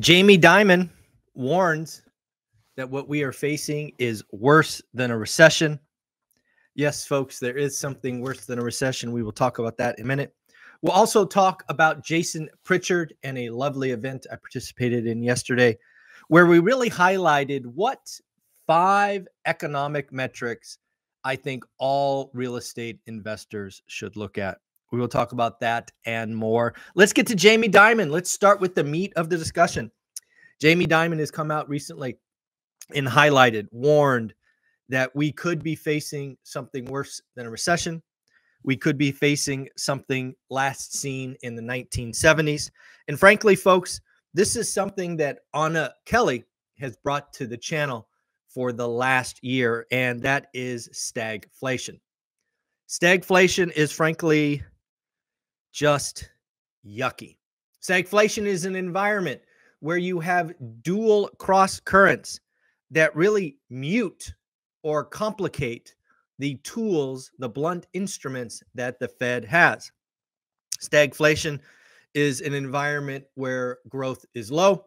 Jamie Dimon warns that what we are facing is worse than a recession. Yes, folks, there is something worse than a recession. We will talk about that in a minute. We'll also talk about Jason Pritchard and a lovely event I participated in yesterday where we really highlighted what five economic metrics I think all real estate investors should look at. We will talk about that and more. Let's get to Jamie Dimon. Let's start with the meat of the discussion. Jamie Dimon has come out recently and highlighted, warned that we could be facing something worse than a recession. We could be facing something last seen in the 1970s. And frankly, folks, this is something that Anna Kelly has brought to the channel for the last year, and that is stagflation. Stagflation is frankly just yucky. Stagflation is an environment where you have dual cross currents that really mute or complicate the tools, the blunt instruments that the Fed has. Stagflation is an environment where growth is low,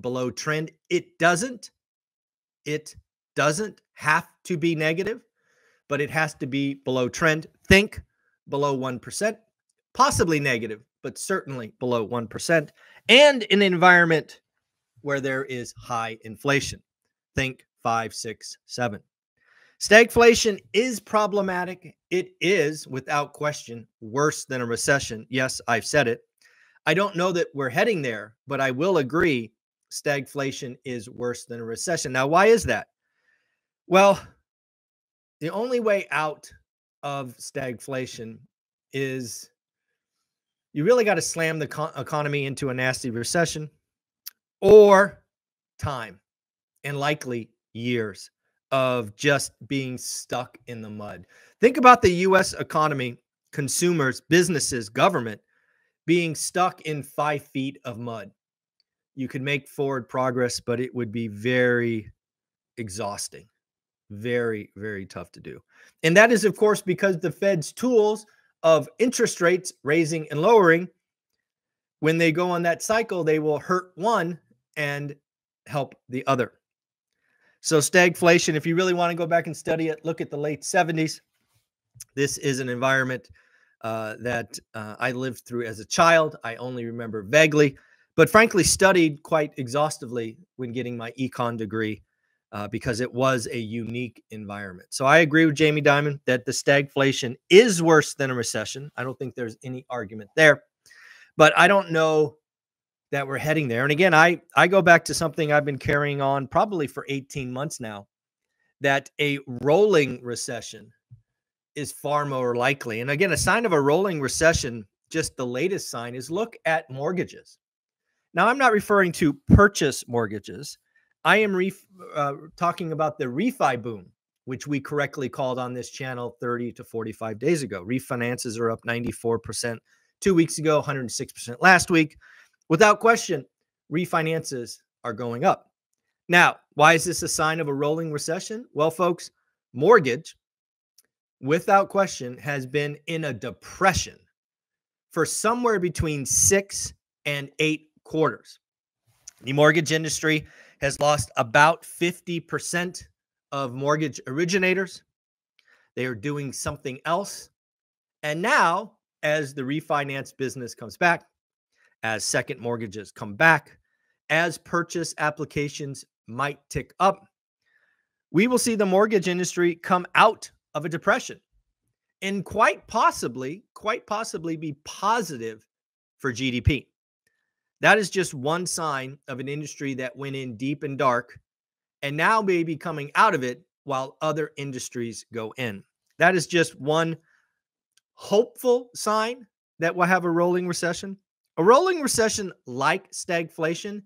below trend. It doesn't, it doesn't have to be negative, but it has to be below trend. Think below 1% possibly negative, but certainly below 1%, and an environment where there is high inflation. Think five, six, seven. Stagflation is problematic. It is, without question, worse than a recession. Yes, I've said it. I don't know that we're heading there, but I will agree stagflation is worse than a recession. Now, why is that? Well, the only way out of stagflation is you really got to slam the co- economy into a nasty recession or time and likely years of just being stuck in the mud. Think about the US economy, consumers, businesses, government being stuck in five feet of mud. You could make forward progress, but it would be very exhausting. Very, very tough to do. And that is, of course, because the Fed's tools of interest rates raising and lowering, when they go on that cycle, they will hurt one and help the other. So, stagflation, if you really want to go back and study it, look at the late 70s. This is an environment uh, that uh, I lived through as a child. I only remember vaguely, but frankly, studied quite exhaustively when getting my econ degree uh, because it was a unique environment. So I agree with Jamie Dimon that the stagflation is worse than a recession. I don't think there's any argument there, but I don't know that we're heading there. And again, I I go back to something I've been carrying on probably for 18 months now, that a rolling recession is far more likely. And again, a sign of a rolling recession, just the latest sign is look at mortgages. Now, I'm not referring to purchase mortgages. I am ref- uh, talking about the refi boom, which we correctly called on this channel 30 to 45 days ago. Refinances are up 94% two weeks ago, 106% last week. Without question, refinances are going up. Now, why is this a sign of a rolling recession? Well, folks, mortgage, without question, has been in a depression for somewhere between six and eight quarters. The mortgage industry has lost about 50% of mortgage originators. They are doing something else. And now, as the refinance business comes back, as second mortgages come back, as purchase applications might tick up, we will see the mortgage industry come out of a depression and quite possibly, quite possibly be positive for GDP. That is just one sign of an industry that went in deep and dark and now may be coming out of it while other industries go in. That is just one hopeful sign that we'll have a rolling recession. A rolling recession like stagflation,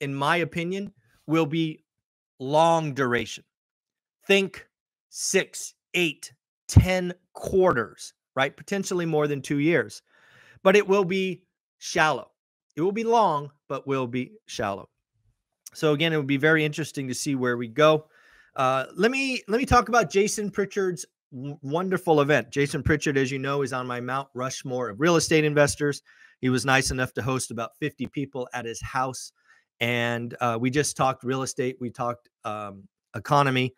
in my opinion, will be long duration. Think six, eight, ten quarters, right? Potentially more than two years, but it will be shallow. It will be long, but will be shallow. So again, it would be very interesting to see where we go. Uh, let me let me talk about Jason Pritchard's wonderful event. Jason Pritchard, as you know, is on my Mount Rushmore of real estate investors. He was nice enough to host about 50 people at his house and uh, we just talked real estate, we talked um, economy,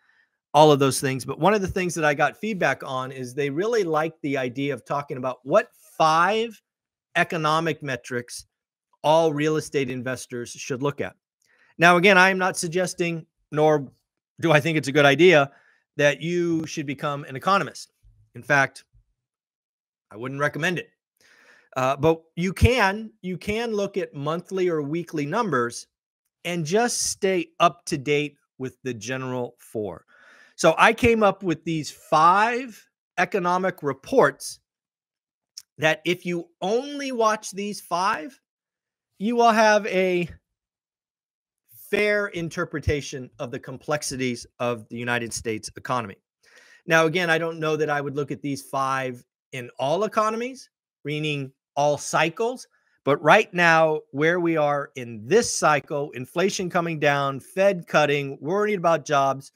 all of those things. But one of the things that I got feedback on is they really liked the idea of talking about what five economic metrics all real estate investors should look at. Now, again, I am not suggesting, nor do I think it's a good idea that you should become an economist. In fact, I wouldn't recommend it. Uh, but you can you can look at monthly or weekly numbers and just stay up to date with the general four. So I came up with these five economic reports that if you only watch these five, you will have a fair interpretation of the complexities of the United States economy. Now, again, I don't know that I would look at these five in all economies, meaning all cycles. But right now, where we are in this cycle, inflation coming down, Fed cutting, worried about jobs,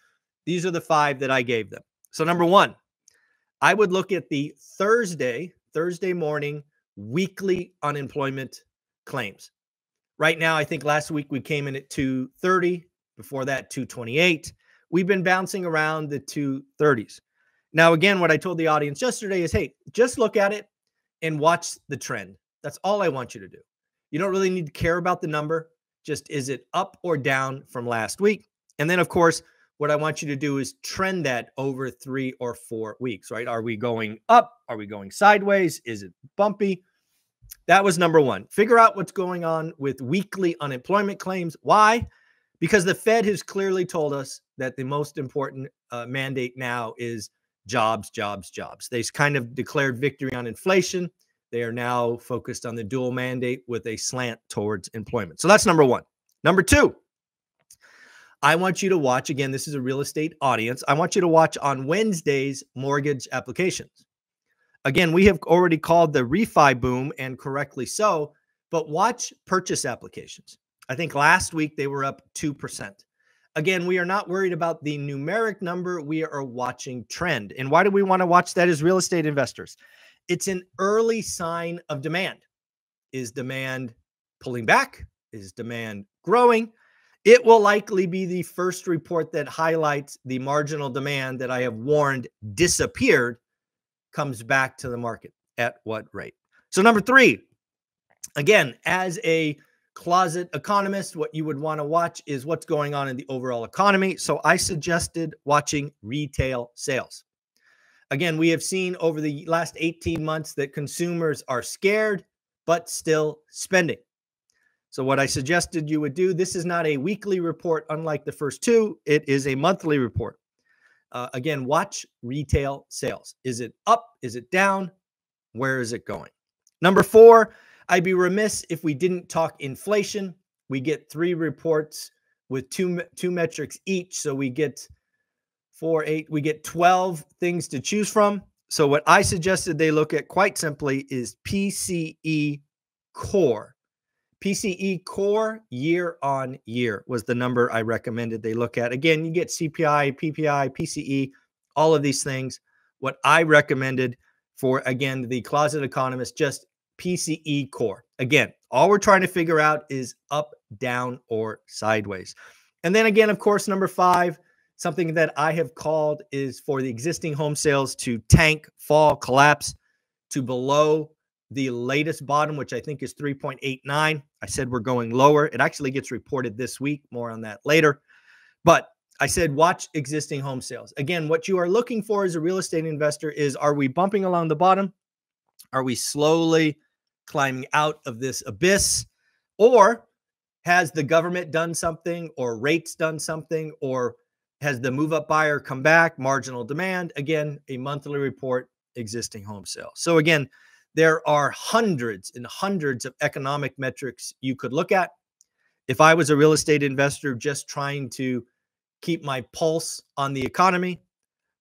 these are the five that I gave them. So, number one, I would look at the Thursday, Thursday morning weekly unemployment claims. Right now, I think last week we came in at 230, before that, 228. We've been bouncing around the 230s. Now, again, what I told the audience yesterday is hey, just look at it and watch the trend. That's all I want you to do. You don't really need to care about the number. Just is it up or down from last week? And then, of course, what I want you to do is trend that over three or four weeks, right? Are we going up? Are we going sideways? Is it bumpy? That was number one. Figure out what's going on with weekly unemployment claims. Why? Because the Fed has clearly told us that the most important uh, mandate now is jobs, jobs, jobs. They kind of declared victory on inflation. They are now focused on the dual mandate with a slant towards employment. So that's number one. Number two, I want you to watch again. This is a real estate audience. I want you to watch on Wednesday's mortgage applications. Again, we have already called the refi boom, and correctly so, but watch purchase applications. I think last week they were up 2%. Again, we are not worried about the numeric number. We are watching trend. And why do we want to watch that as real estate investors? It's an early sign of demand. Is demand pulling back? Is demand growing? It will likely be the first report that highlights the marginal demand that I have warned disappeared comes back to the market at what rate. So, number three, again, as a closet economist, what you would want to watch is what's going on in the overall economy. So, I suggested watching retail sales. Again, we have seen over the last 18 months that consumers are scared, but still spending. So, what I suggested you would do this is not a weekly report, unlike the first two, it is a monthly report. Uh, again, watch retail sales. Is it up? Is it down? Where is it going? Number four, I'd be remiss if we didn't talk inflation. We get three reports with two two metrics each, so we get four, eight, we get 12 things to choose from. So what I suggested they look at quite simply is PCE core. PCE core year on year was the number I recommended they look at. Again, you get CPI, PPI, PCE, all of these things. What I recommended for, again, the closet economist, just PCE core. Again, all we're trying to figure out is up, down, or sideways. And then again, of course, number five, something that I have called is for the existing home sales to tank, fall, collapse to below the latest bottom, which I think is 3.89. I said we're going lower. It actually gets reported this week. More on that later. But I said watch existing home sales. Again, what you are looking for as a real estate investor is are we bumping along the bottom? Are we slowly climbing out of this abyss? Or has the government done something or rates done something or has the move up buyer come back marginal demand again a monthly report existing home sales so again there are hundreds and hundreds of economic metrics you could look at. If I was a real estate investor just trying to keep my pulse on the economy,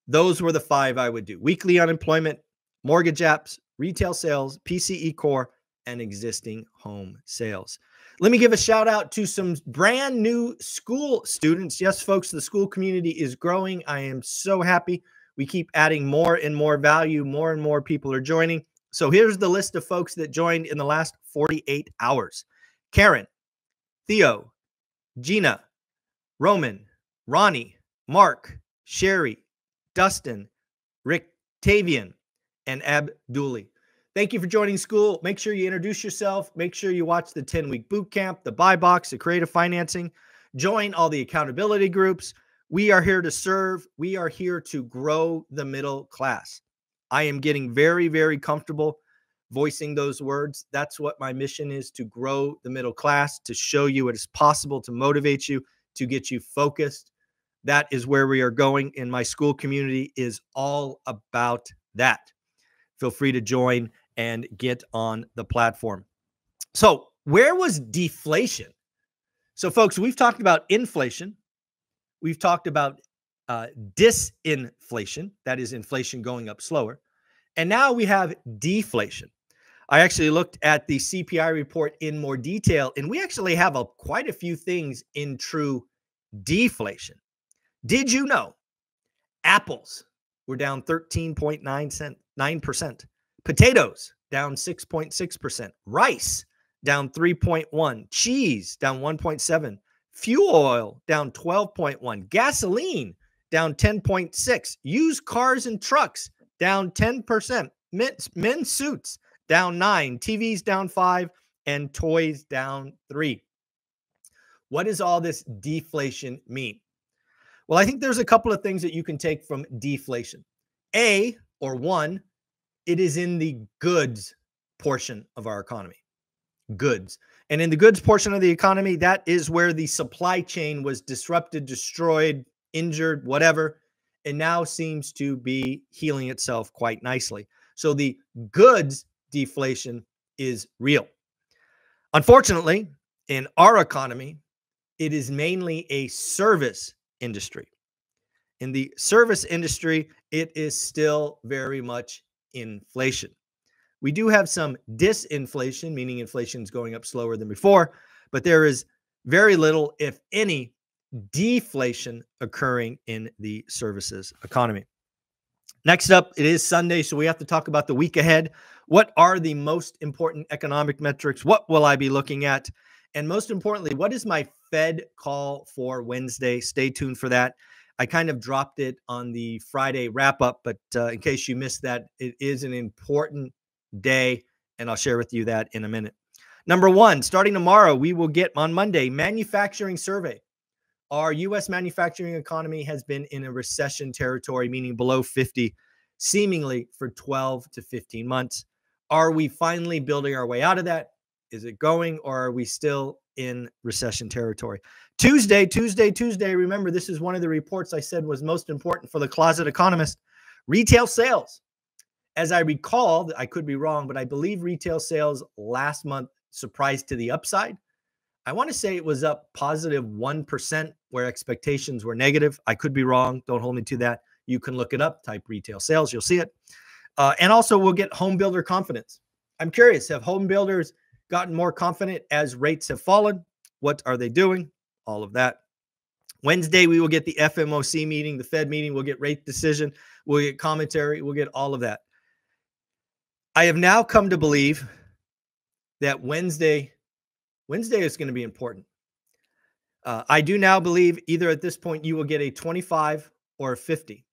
those were the five I would do weekly unemployment, mortgage apps, retail sales, PCE core, and existing home sales. Let me give a shout out to some brand new Skool students. Yes, folks, the Skool community is growing. I am so happy. We keep adding more and more value, more and more people are joining. So here's the list of folks that joined in the last 48 hours Karen, Theo, Gina, Roman, Ronnie, Mark, Sherry, Dustin, Rick Tavian, and Abduli. Thank you for joining Skool. Make sure you introduce yourself. Make sure you watch the 10 week boot camp, the buy box, the creative financing. Join all the accountability groups. We are here to serve. We are here to grow the middle class. I am getting very, very comfortable voicing those words. That's what my mission is to grow the middle class, to show you it is possible, to motivate you, to get you focused. That is where we are going. And my Skool community is all about that. Feel free to join and get on the platform. So, where was deflation? So, folks, we've talked about inflation. We've talked about uh, disinflation, that is, inflation going up slower. And now we have deflation. I actually looked at the CPI report in more detail, and we actually have a, quite a few things in true deflation. Did you know apples were down 13.9 cent, 9%, potatoes down 6.6%, rice down 3.1, cheese down 1.7, fuel oil down 12.1, gasoline down 10.6, used cars and trucks down 10%, men's, men's suits down nine, TVs down five, and toys down three. What does all this deflation mean? Well, I think there's a couple of things that you can take from deflation. A, or one, it is in the goods portion of our economy. Goods. And in the goods portion of the economy, that is where the supply chain was disrupted, destroyed, injured, whatever, and now seems to be healing itself quite nicely. So the goods deflation is real. Unfortunately, in our economy, it is mainly a service industry. In the service industry, it is still very much inflation. We do have some disinflation, meaning inflation is going up slower than before, but there is very little, if any, deflation occurring in the services economy. Next up, it is Sunday, so we have to talk about the week ahead. What are the most important economic metrics? What will I be looking at? And most importantly, what is my Fed call for Wednesday? Stay tuned for that. I kind of dropped it on the Friday wrap up, but uh, in case you missed that, it is an important day, and I'll share with you that in a minute. Number one, starting tomorrow, we will get on Monday manufacturing survey. Our U.S. manufacturing economy has been in a recession territory, meaning below 50, seemingly for 12 to 15 months. Are we finally building our way out of that? Is it going, or are we still in recession territory? Tuesday, Tuesday, Tuesday. Remember, this is one of the reports I said was most important for the closet economist. Retail sales. As I recall, I could be wrong, but I believe retail sales last month surprised to the upside. I want to say it was up positive 1 where expectations were negative. I could be wrong. Don't hold me to that. You can look it up, type retail sales, you'll see it. Uh, and also, we'll get home builder confidence. I'm curious have home builders gotten more confident as rates have fallen? What are they doing? All of that. Wednesday, we will get the FOMC meeting, the Fed meeting. We'll get rate decision. We'll get commentary. We'll get all of that. I have now come to believe that Wednesday, Wednesday is going to be important. Uh, I do now believe either at this point you will get a 25 or a 50.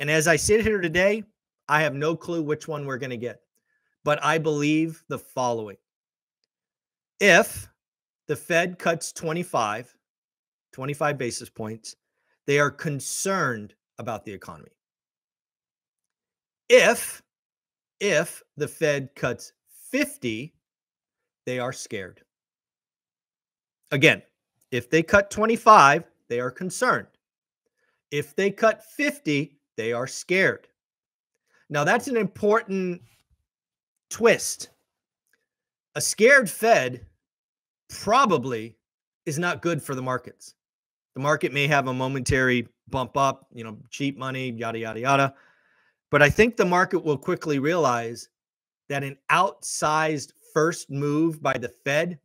And as I sit here today, I have no clue which one we're going to get, but I believe the following. If the Fed cuts 25, 25 basis points, they are concerned about the economy. If if the Fed cuts 50, they are scared. Again, if they cut 25, they are concerned. If they cut 50, they are scared. Now, that's an important twist. A scared Fed probably is not good for the markets. The market may have a momentary bump up, you know, cheap money, yada, yada, yada. But I think the market will quickly realize that an outsized first move by the Fed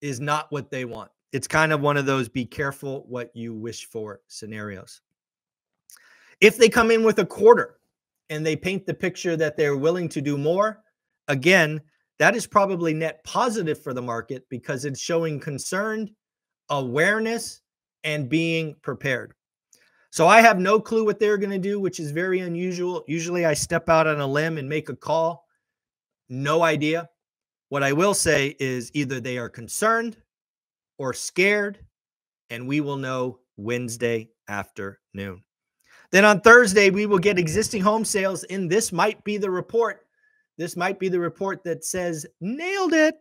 is not what they want. It's kind of one of those be careful what you wish for scenarios. If they come in with a quarter, and they paint the picture that they're willing to do more, again, that is probably net positive for the market because it's showing concern awareness and being prepared. So I have no clue what they're going to do, which is very unusual. Usually I step out on a limb and make a call. No idea. What I will say is either they are concerned or scared, and we will know Wednesday afternoon. Then on Thursday, we will get existing home sales, and this might be the report. This might be the report that says, nailed it.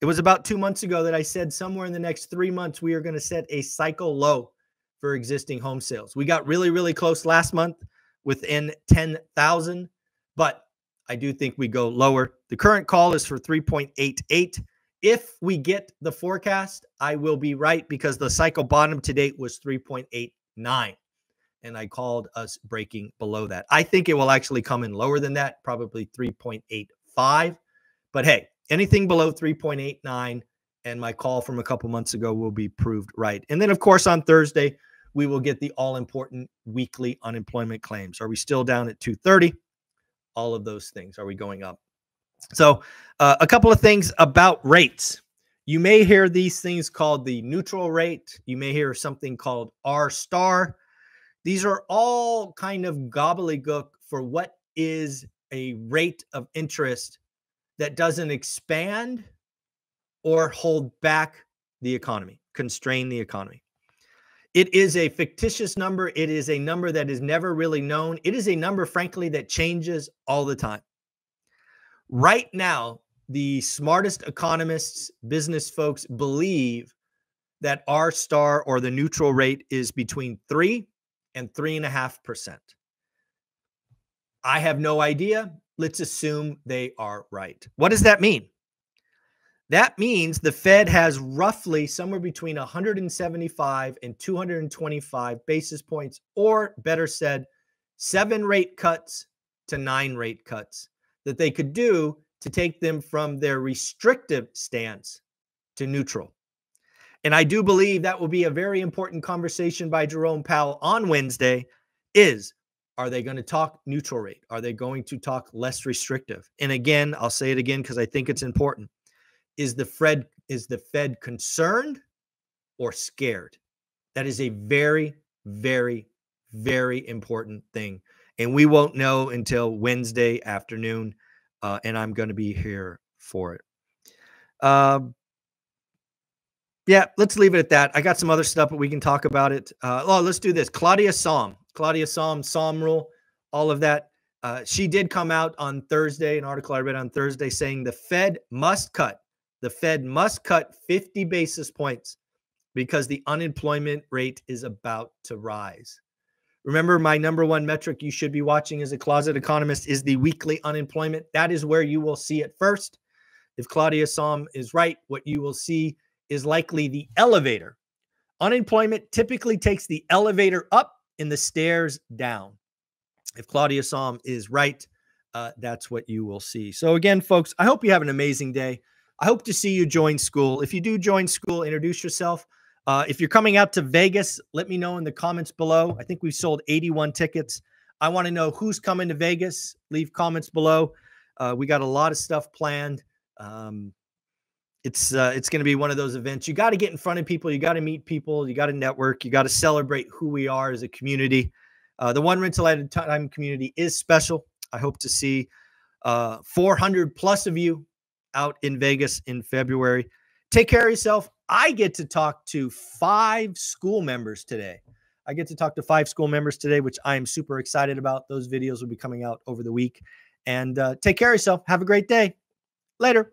It was about two months ago that I said somewhere in the next three months, we are going to set a cycle low for existing home sales. We got really, really close last month within 10,000, but I do think we go lower. The current call is for 3.88. If we get the forecast, I will be right because the cycle bottom to date was 3.89. And I called us breaking below that. I think it will actually come in lower than that, probably 3.85. But hey, anything below 3.89 and my call from a couple months ago will be proved right. And then, of course, on Thursday, we will get the all important weekly unemployment claims. Are we still down at 230? All of those things. Are we going up? So, uh, a couple of things about rates. You may hear these things called the neutral rate. You may hear something called R star. These are all kind of gobbledygook for what is a rate of interest that doesn't expand or hold back the economy, constrain the economy. It is a fictitious number. It is a number that is never really known. It is a number, frankly, that changes all the time. Right now, the smartest economists, business folks believe that R star or the neutral rate is between three and three and a half percent. I have no idea. Let's assume they are right. What does that mean? That means the Fed has roughly somewhere between 175 and 225 basis points, or better said, seven rate cuts to nine rate cuts that they could do to take them from their restrictive stance to neutral. And I do believe that will be a very important conversation by Jerome Powell on Wednesday is are they going to talk neutral rate? Are they going to talk less restrictive? And again, I'll say it again because I think it's important. Is the Fed is the Fed concerned or scared? That is a very, very, very important thing. And we won't know until Wednesday afternoon. Uh, and I'm going to be here for it. Um, yeah, let's leave it at that. I got some other stuff, but we can talk about it. Uh, oh, let's do this. Claudia Sahm, Claudia Sahm, Sahm rule, all of that. Uh, she did come out on Thursday, an article I read on Thursday saying the Fed must cut the Fed must cut 50 basis points because the unemployment rate is about to rise. Remember, my number one metric you should be watching as a closet economist is the weekly unemployment. That is where you will see it first. If Claudia Sahm is right, what you will see is likely the elevator. Unemployment typically takes the elevator up and the stairs down. If Claudia Sahm is right, uh, that's what you will see. So, again, folks, I hope you have an amazing day. I hope to see you join Skool. If you do join Skool, introduce yourself. Uh, if you're coming out to Vegas, let me know in the comments below. I think we've sold 81 tickets. I want to know who's coming to Vegas. Leave comments below. Uh, we got a lot of stuff planned. Um, it's uh, it's going to be one of those events. You got to get in front of people. You got to meet people. You got to network. You got to celebrate who we are as a community. Uh, the one rental at a time community is special. I hope to see uh, 400 plus of you out in Vegas in February. Take care of yourself. I get to talk to five Skool members today. I get to talk to five Skool members today, which I am super excited about. Those videos will be coming out over the week. And uh, take care of yourself. Have a great day. Later.